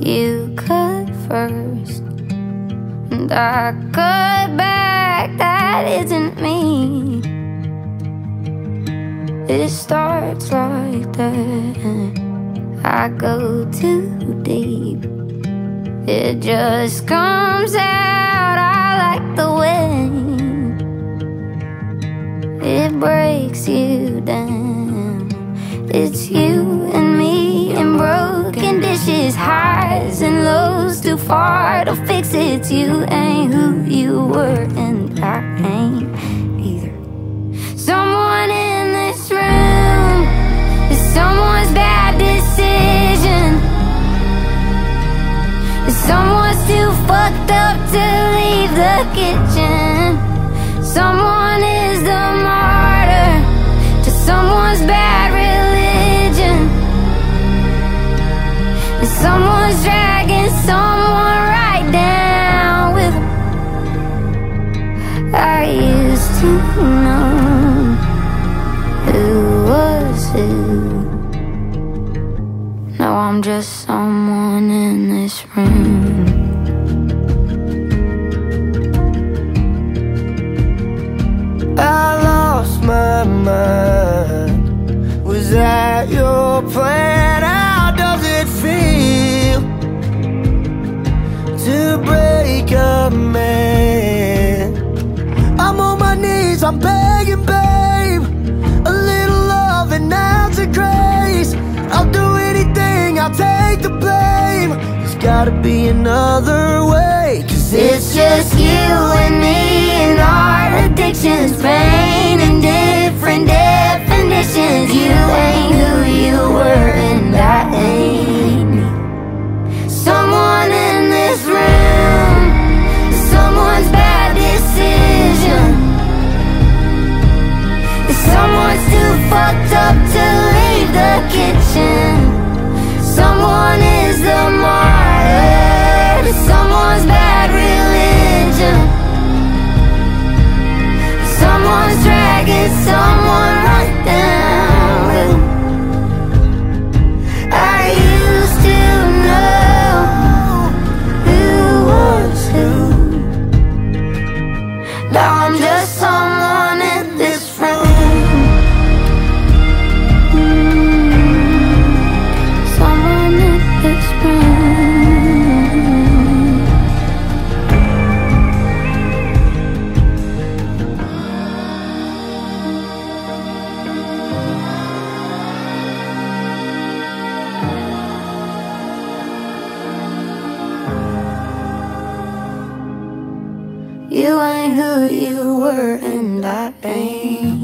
You cut first, and I cut back. That isn't me. It starts like that. I go too deep. It just comes out. I like the way it breaks you down. It's you dishes, highs and lows, too far to fix it. You ain't who you were, and I ain't either. Someone in this room is someone's bad decision. Is Someone's too fucked up to leave the kitchen. Someone is the Someone's dragging someone right down with them. I used to know who was who. Now I'm just someone in this room. I lost my mind. Was that your plan? I'm begging, babe. A little love and ounce of grace. I'll do anything, I'll take the blame. There's gotta be another way, cause It's just you and me and our addictions, pain and You ain't who you were, and I ain't.